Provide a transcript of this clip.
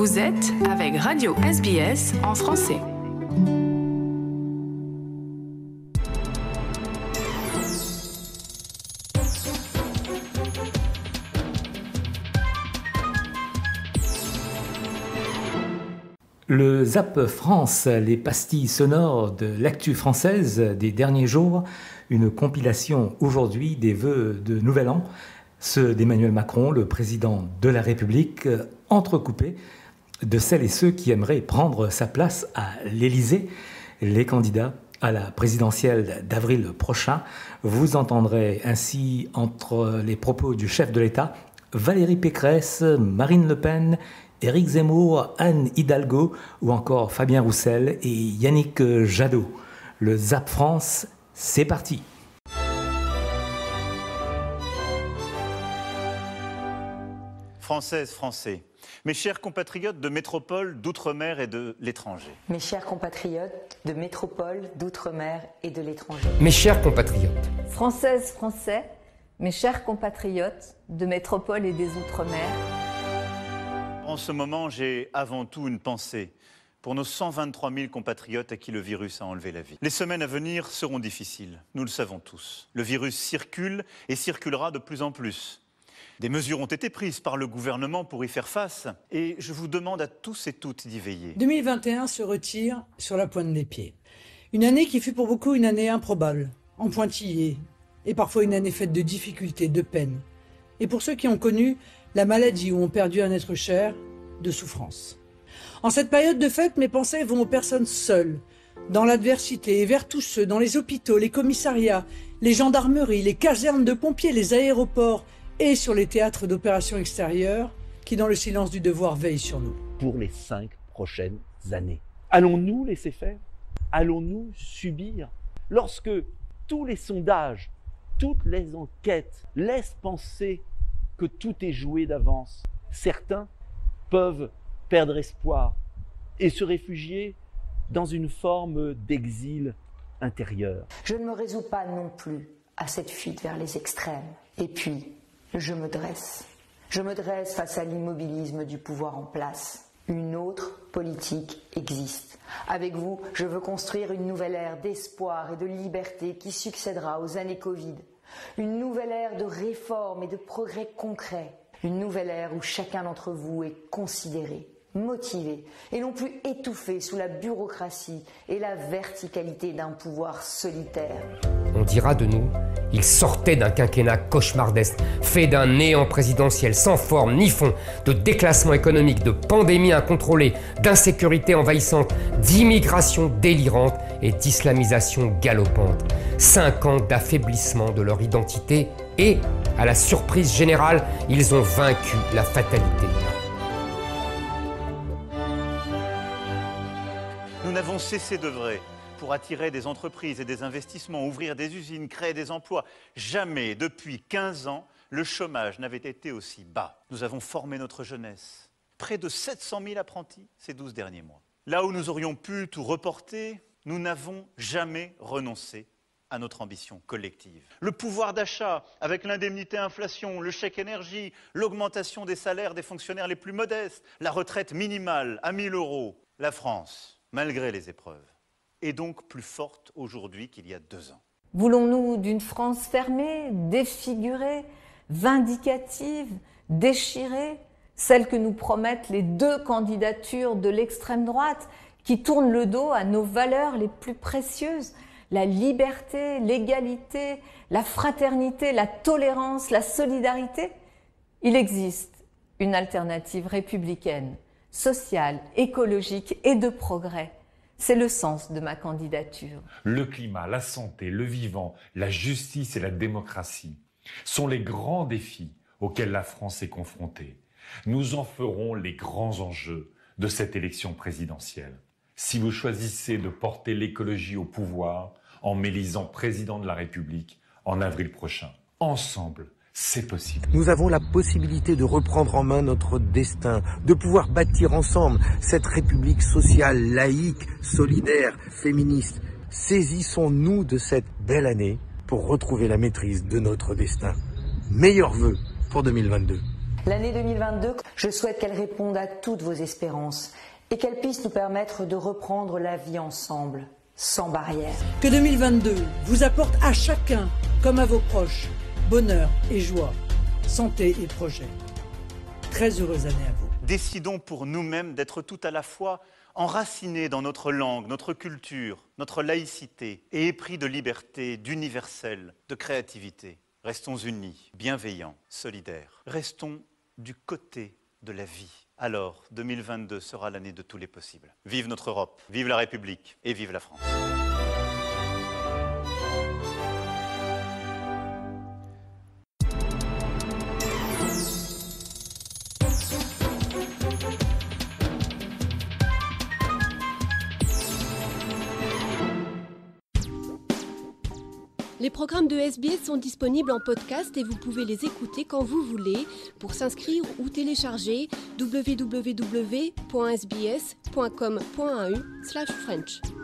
Vous êtes avec Radio SBS en français. Le Zap France, les pastilles sonores de l'actu française des derniers jours, une compilation aujourd'hui des vœux de Nouvel An, ceux d'Emmanuel Macron, le président de la République, entrecoupés de celles et ceux qui aimeraient prendre sa place à l'Élysée, les candidats à la présidentielle d'avril prochain. Vous entendrez ainsi entre les propos du chef de l'État Valérie Pécresse, Marine Le Pen Éric Zemmour, Anne Hidalgo ou encore Fabien Roussel et Yannick Jadot. Le Zap France, c'est parti. Françaises, Français, mes chers compatriotes de métropole, d'outre-mer et de l'étranger. Mes chers compatriotes de métropole, d'outre-mer et de l'étranger. Mes chers compatriotes. Françaises, Français, mes chers compatriotes de métropole et des outre-mer. En ce moment, j'ai avant tout une pensée pour nos 123 000 compatriotes à qui le virus a enlevé la vie. Les semaines à venir seront difficiles, nous le savons tous. Le virus circule et circulera de plus en plus. Des mesures ont été prises par le gouvernement pour y faire face et je vous demande à tous et toutes d'y veiller. 2021 se retire sur la pointe des pieds. Une année qui fut pour beaucoup une année improbable, en pointillé, et parfois une année faite de difficultés, de peines. Et pour ceux qui ont connu la maladie ou ont perdu un être cher, de souffrance. En cette période de fête, mes pensées vont aux personnes seules, dans l'adversité, et vers tous ceux, dans les hôpitaux, les commissariats, les gendarmeries, les casernes de pompiers, les aéroports, et sur les théâtres d'opérations extérieures, qui dans le silence du devoir veillent sur nous. Pour les cinq prochaines années. Allons-nous laisser faire? Allons-nous subir? Lorsque tous les sondages, toutes les enquêtes laissent penser que tout est joué d'avance. Certains peuvent perdre espoir et se réfugier dans une forme d'exil intérieur. Je ne me résous pas non plus à cette fuite vers les extrêmes. Et puis, je me dresse. Je me dresse face à l'immobilisme du pouvoir en place. Une autre politique existe. Avec vous, je veux construire une nouvelle ère d'espoir et de liberté qui succédera aux années Covid une nouvelle ère de réformes et de progrès concrets. Une nouvelle ère où chacun d'entre vous est considéré, motivé et non plus étouffé sous la bureaucratie et la verticalité d'un pouvoir solitaire. On dira de nous, il sortait d'un quinquennat cauchemardesque, fait d'un néant présidentiel sans forme ni fond, de déclassement économique, de pandémie incontrôlée, d'insécurité envahissante, d'immigration délirante et d'islamisation galopante. Cinq ans d'affaiblissement de leur identité et, à la surprise générale, ils ont vaincu la fatalité. Nous n'avons cessé d'œuvrer pour attirer des entreprises et des investissements, ouvrir des usines, créer des emplois. Jamais, depuis 15 ans, le chômage n'avait été aussi bas. Nous avons formé notre jeunesse. Près de 700 000 apprentis ces 12 derniers mois. Là où nous aurions pu tout reporter, nous n'avons jamais renoncé à notre ambition collective. Le pouvoir d'achat, avec l'indemnité inflation, le chèque énergie, l'augmentation des salaires des fonctionnaires les plus modestes, la retraite minimale à 1000 euros. La France, malgré les épreuves, est donc plus forte aujourd'hui qu'il y a deux ans. Voulons-nous d'une France fermée, défigurée, vindicative, déchirée, celle que nous promettent les deux candidatures de l'extrême droite, qui tournent le dos à nos valeurs les plus précieuses, la liberté, l'égalité, la fraternité, la tolérance, la solidarité, il existe une alternative républicaine, sociale, écologique et de progrès. C'est le sens de ma candidature. Le climat, la santé, le vivant, la justice et la démocratie sont les grands défis auxquels la France est confrontée. Nous en ferons les grands enjeux de cette élection présidentielle. Si vous choisissez de porter l'écologie au pouvoir, en m'élisant président de la République en avril prochain. Ensemble, c'est possible. Nous avons la possibilité de reprendre en main notre destin, de pouvoir bâtir ensemble cette République sociale, laïque, solidaire, féministe. Saisissons-nous de cette belle année pour retrouver la maîtrise de notre destin. Meilleurs vœux pour 2022. L'année 2022, je souhaite qu'elle réponde à toutes vos espérances et qu'elle puisse nous permettre de reprendre la vie ensemble, sans barrière. Que 2022 vous apporte à chacun, comme à vos proches, bonheur et joie, santé et projets. Très heureuse année à vous. Décidons pour nous-mêmes d'être tout à la fois enracinés dans notre langue, notre culture, notre laïcité et épris de liberté, d'universel, de créativité. Restons unis, bienveillants, solidaires. Restons du côté de la vie. Alors, 2022 sera l'année de tous les possibles. Vive notre Europe, vive la République et vive la France. Les programmes de SBS sont disponibles en podcast et vous pouvez les écouter quand vous voulez. Pour s'inscrire ou télécharger, www.sbs.com.au/french.